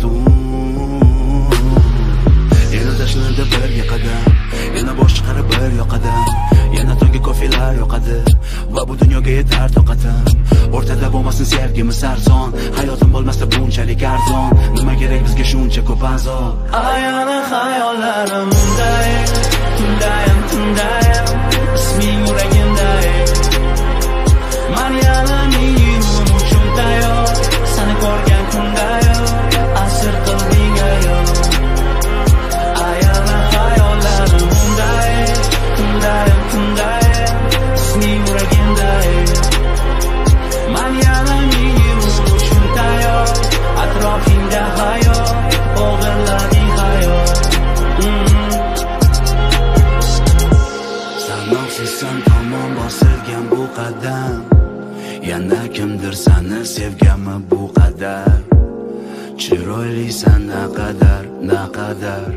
tuyuladi yana tashlanadi bir qadam yana bosh chiqarib bir yoqada yana tungi kofelar yoqadi. Va bu dunyoga yetar toqatim o'rtada bo'lmasin sevgimiz arzon. Hayotim bo'lmasa bunchalik arzon. Nima kerak bizga shuncha ko'p azob? Ayana xayollarimda qadam. Yana kimdir sani sevganmi bu qadar? Chiroylisan naqadar, naqadar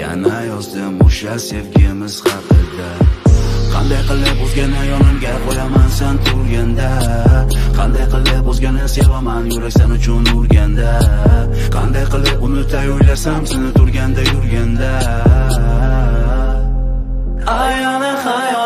Yana yozdim o'sha sevgimiz haqida. Qanday qilib o'zgani yonimga qo'yaman san turganda? Qanday qilib o'zgani sevaman yurak sen uchun urganda? Qanday qilib unutay o'ylasam seni turganda yurganda? Ayana hayot